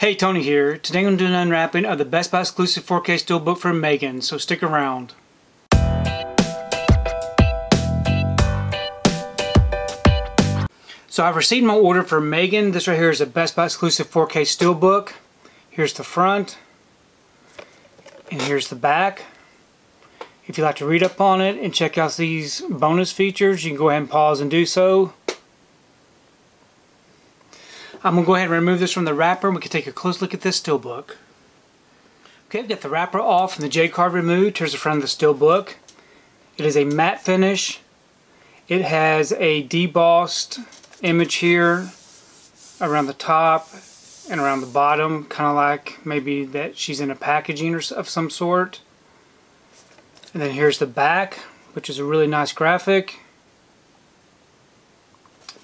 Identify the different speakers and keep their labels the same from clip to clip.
Speaker 1: Hey, Tony here. Today I'm going to do an unwrapping of the Best Buy exclusive 4K Steelbook from Megan, so stick around. So I've received my order for Megan. This right here is a Best Buy exclusive 4K Steelbook. Here's the front. And here's the back. If you'd like to read up on it and check out these bonus features, you can go ahead and pause and do so. I'm going to go ahead and remove this from the wrapper and we can take a close look at this steelbook. Okay, I've got the wrapper off and the J card removed. Here's the front of the steelbook. It is a matte finish. It has a debossed image here around the top and around the bottom, kind of like maybe that she's in a packaging or of some sort. And then here's the back, which is a really nice graphic.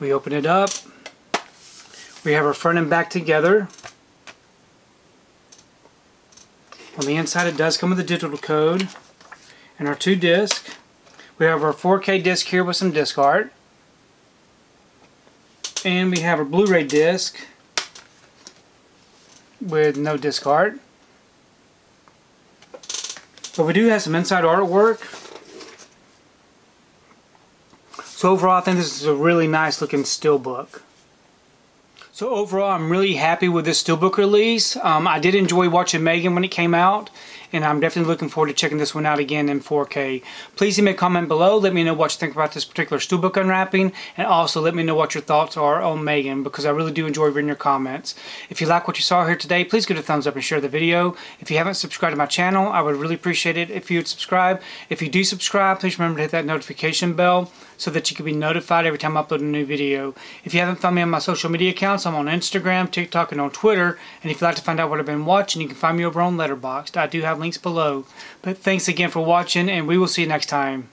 Speaker 1: We open it up. We have our front and back together. On the inside it does come with a digital code and our two discs. We have our 4K disc here with some disc art. And we have a Blu-ray disc with no disc art. But we do have some inside artwork. So overall I think this is a really nice looking steelbook. So overall, I'm really happy with this Steelbook release. Um, I did enjoy watching Megan when it came out, and I'm definitely looking forward to checking this one out again in 4K. Please leave me a comment below. Let me know what you think about this particular Steelbook unwrapping, and also let me know what your thoughts are on Megan, because I really do enjoy reading your comments. If you like what you saw here today, please give it a thumbs up and share the video. If you haven't subscribed to my channel, I would really appreciate it if you would subscribe. If you do subscribe, please remember to hit that notification bell so that you can be notified every time I upload a new video. If you haven't found me on my social media I'm on Instagram, TikTok, and on Twitter. And if you'd like to find out what I've been watching, you can find me over on Letterboxd. I do have links below. But thanks again for watching, and we will see you next time.